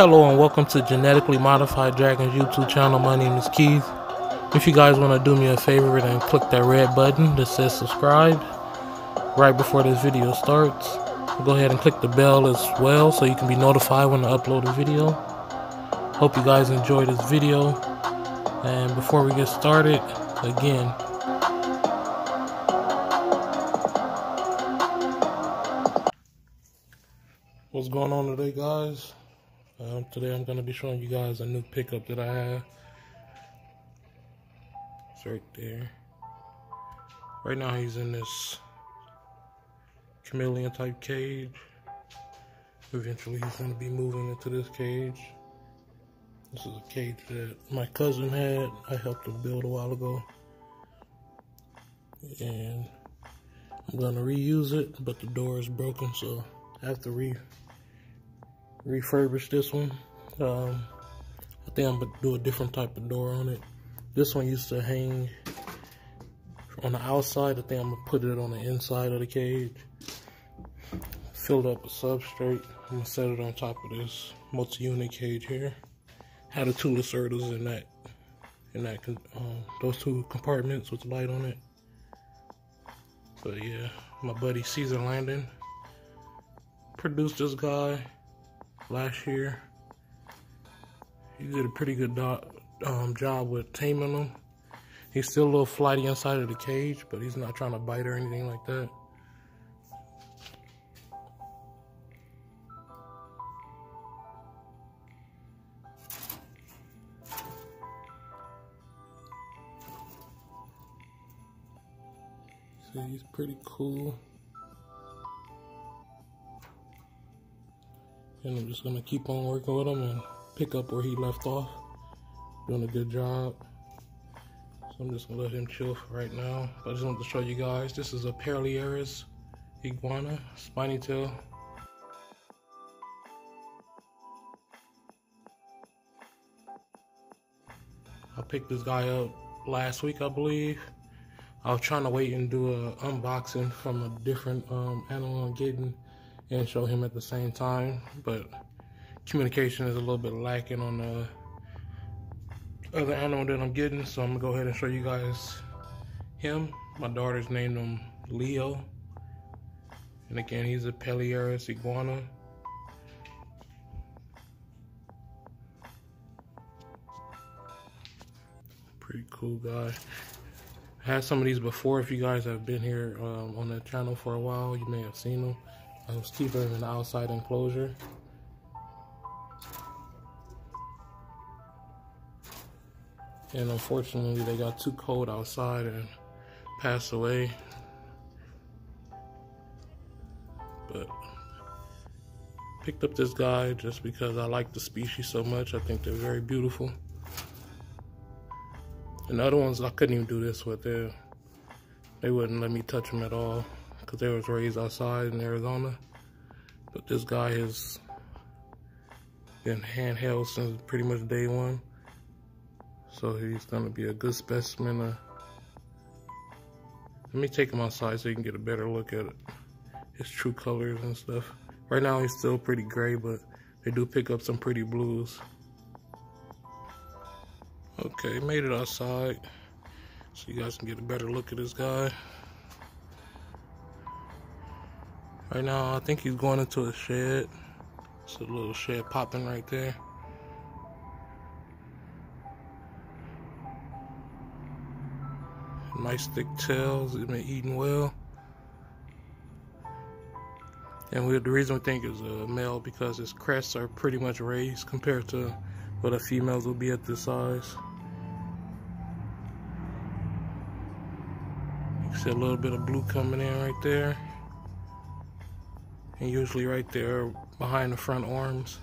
Hello and welcome to Genetically Modified Dragons YouTube channel. My name is Keith. If you guys want to do me a favor and click that red button that says subscribe right before this video starts, go ahead and click the bell as well so you can be notified when I upload a video. Hope you guys enjoy this video. And before we get started, again, what's going on today guys? Um, today I'm going to be showing you guys a new pickup that I have. It's right there. Right now he's in this chameleon type cage. Eventually he's going to be moving into this cage. This is a cage that my cousin had. I helped him build a while ago. And I'm going to reuse it, but the door is broken, so I have to re refurbish this one. Um, I think I'm gonna do a different type of door on it. This one used to hang on the outside. I think I'm gonna put it on the inside of the cage. Filled up a substrate. I'm gonna set it on top of this multi-unit cage here. Had the two lacerdas in that, in that, um, those two compartments with the light on it. But yeah, my buddy Caesar Landon produced this guy last year. He did a pretty good um, job with taming him. He's still a little flighty inside of the cage, but he's not trying to bite or anything like that. So he's pretty cool. And I'm just gonna keep on working with him and pick up where he left off. Doing a good job. So I'm just gonna let him chill for right now. But I just wanted to show you guys, this is a Palearis iguana, spiny tail. I picked this guy up last week, I believe. I was trying to wait and do an unboxing from a different um, animal I'm getting and show him at the same time. But communication is a little bit lacking on the other animal that I'm getting. So I'm gonna go ahead and show you guys him. My daughter's named him Leo. And again, he's a Palearis iguana. Pretty cool guy. I had some of these before. If you guys have been here um, on the channel for a while, you may have seen them. Was keeping them in the outside enclosure. And unfortunately, they got too cold outside and passed away. But picked up this guy just because I like the species so much. I think they're very beautiful. And the other ones, I couldn't even do this with. They, they wouldn't let me touch them at all because they was raised outside in Arizona. But this guy has been handheld since pretty much day one. So he's gonna be a good specimen. Uh, let me take him outside so you can get a better look at it. his true colors and stuff. Right now he's still pretty gray, but they do pick up some pretty blues. Okay, made it outside so you guys can get a better look at this guy. Right now, I think he's going into a shed. It's a little shed popping right there. Nice thick tails, he's been eating well. And we, the reason we think it's a male because his crests are pretty much raised compared to what a females will be at this size. You see a little bit of blue coming in right there. And usually right there behind the front arms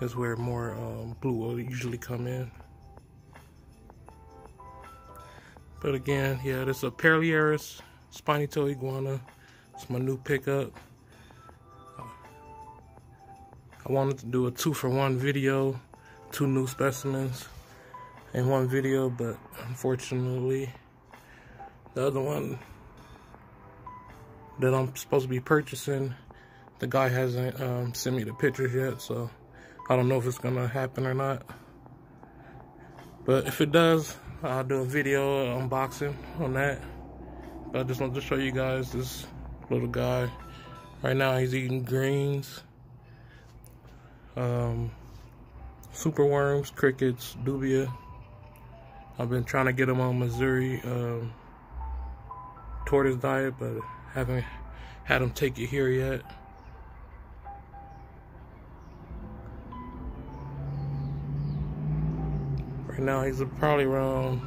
is where more um, blue will usually come in. But again, yeah, this is a Palearis spiny tail iguana. It's my new pickup. I wanted to do a two for one video, two new specimens in one video, but unfortunately, the other one that I'm supposed to be purchasing the guy hasn't um, sent me the pictures yet, so I don't know if it's gonna happen or not. But if it does, I'll do a video unboxing on that. But I just want to show you guys this little guy. Right now he's eating greens. Um, super worms, crickets, dubia. I've been trying to get him on Mazuri um, tortoise diet, but haven't had him take it here yet. Right now he's probably around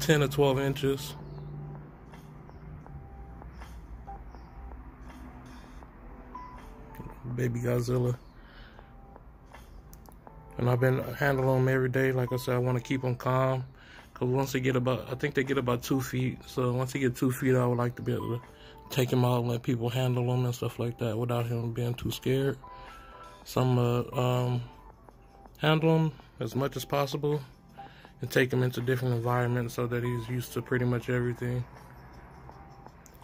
10 or 12 inches. Baby Godzilla. And I've been handling them every day. Like I said, I want to keep them calm. Because once they get about, I think they get about two feet. So once they get two feet, I would like to be able to take him out and let people handle him and stuff like that without him being too scared. So I'm going to um, handle him as much as possible and take him into different environments so that he's used to pretty much everything.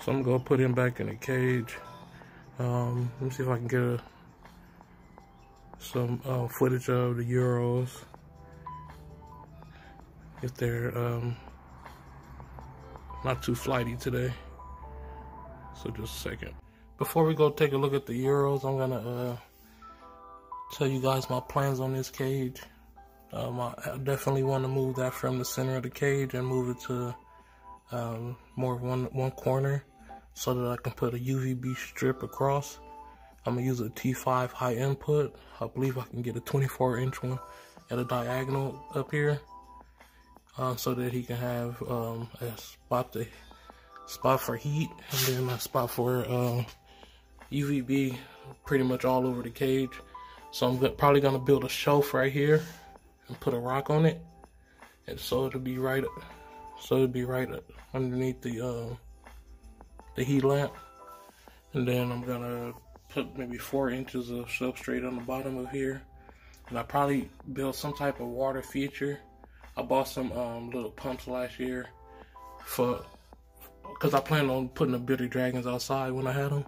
So I'm gonna put him back in a cage. Um, let me see if I can get a, some uh, footage of the Uros. If they're um, not too flighty today. So just a second. Before we go take a look at the Uros, I'm gonna uh, tell you guys my plans on this cage. Um, I definitely want to move that from the center of the cage and move it to um, more one one corner so that I can put a UVB strip across. I'm gonna use a T5 high input. I believe I can get a 24 inch one at a diagonal up here, uh, so that he can have um, a spot to spot for heat and then a spot for uh, UVB pretty much all over the cage. So I'm probably gonna build a shelf right here and put a rock on it, and so it'll be right, so it'll be right underneath the uh, the heat lamp, and then I'm gonna put maybe four inches of substrate on the bottom of here, and I probably build some type of water feature. I bought some um, little pumps last year for because I planned on putting the bearded dragons outside when I had them.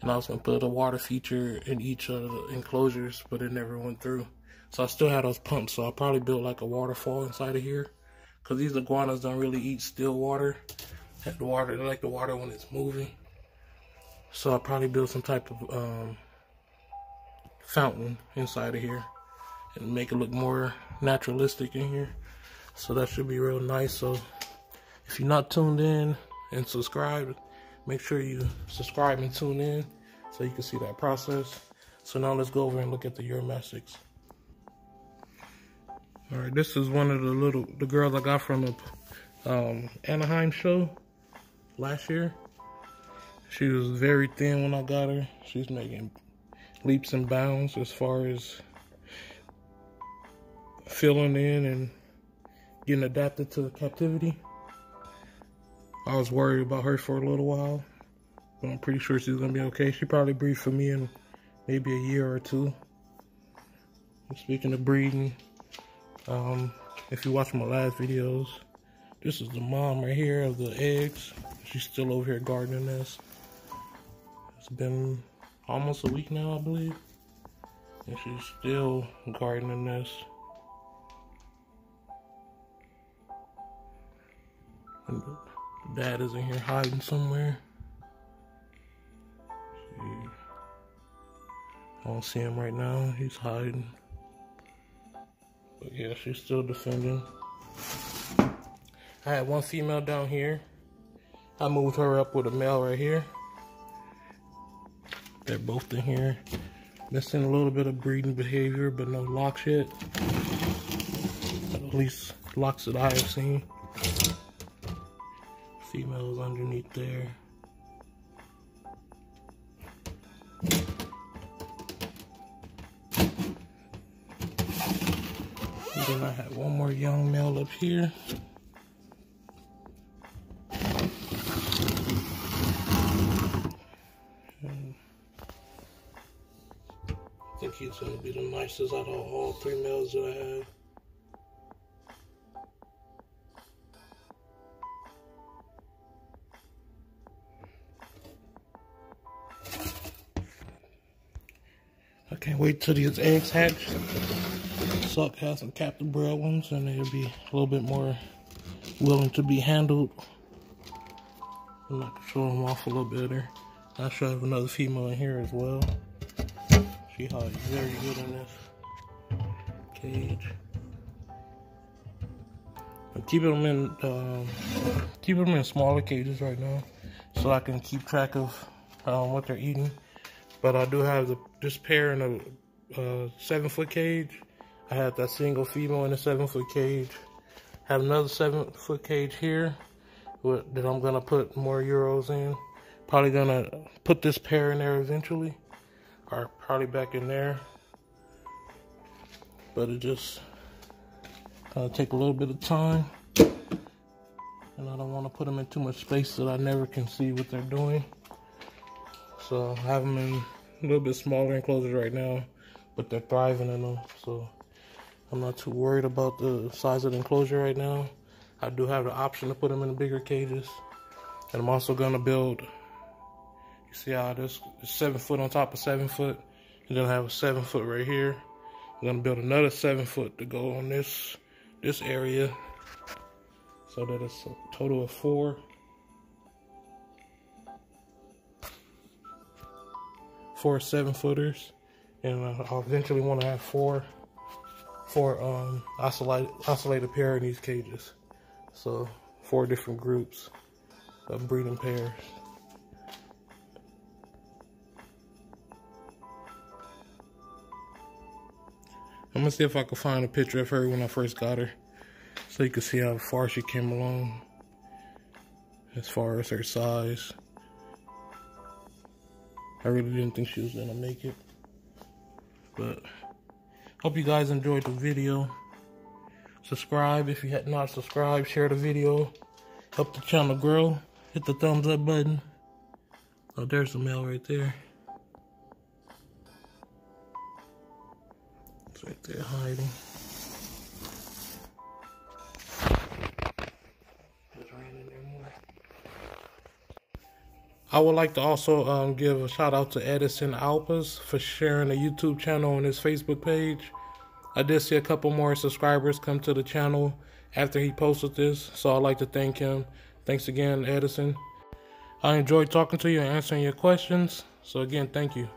And I was going to put a water feature in each of the enclosures, but it never went through. So I still had those pumps. So I probably built like a waterfall inside of here. Because these iguanas don't really eat still water. The water, they like the water when it's moving. So I probably built some type of um, fountain inside of here. And make it look more naturalistic in here. So that should be real nice. So if you're not tuned in and subscribed, make sure you subscribe and tune in so you can see that process. So now let's go over and look at the Uromastyx. All right, this is one of the little, the girls I got from the um, Anaheim show last year. She was very thin when I got her. She's making leaps and bounds as far as filling in and getting adapted to the captivity. I was worried about her for a little while, but I'm pretty sure she's gonna be okay. She probably breed for me in maybe a year or two. Speaking of breeding, um, if you watch my last videos, this is the mom right here of the eggs. She's still over here gardening this. It's been almost a week now, I believe. And she's still gardening this. And dad is in here hiding somewhere. I don't see him right now. He's hiding. Yeah, she's still defending. I had one female down here. I moved her up with a male right here. They're both in here. Missing a little bit of breeding behavior, but no locks yet. At least locks that I have seen. Females underneath there. Then I have one more young male up here. I think he's going to be the nicest out of all three males that I have. I can't wait till these eggs hatch. Suck has some captive bred ones and they'll be a little bit more willing to be handled. I'm to show them off a little better. I should have another female in here as well. She hides very good in this cage. I'm keeping them in um, keeping them in smaller cages right now, so I can keep track of um, what they're eating. But I do have the, this pair in a uh, seven foot cage. I have that single female in a seven foot cage. Have another seven foot cage here that I'm gonna put more uros in. Probably gonna put this pair in there eventually, or probably back in there. But it just gonna take a little bit of time, and I don't want to put them in too much space that I never can see what they're doing. So I have them in a little bit smaller enclosures right now, but they're thriving in them. So I'm not too worried about the size of the enclosure right now. I do have the option to put them in the bigger cages. And I'm also gonna build, you see how this is seven foot on top of seven foot. And then I have a seven foot right here. I'm gonna build another seven foot to go on this, this area. So that it's a total of four. four seven footers, and I'll eventually want to have four, four um, ocellated, ocellated pair in these cages. So four different groups of breeding pairs. I'm gonna see if I can find a picture of her when I first got her, so you can see how far she came along, as far as her size. I really didn't think she was gonna make it. But hope you guys enjoyed the video. Subscribe if you had not subscribed. Share the video. Help the channel grow. Hit the thumbs up button. Oh, there's the male right there. It's right there hiding. I would like to also um, give a shout out to Edison Alpas for sharing a YouTube channel on his Facebook page. I did see a couple more subscribers come to the channel after he posted this, so I'd like to thank him. Thanks again, Edison. I enjoyed talking to you and answering your questions. So again, thank you.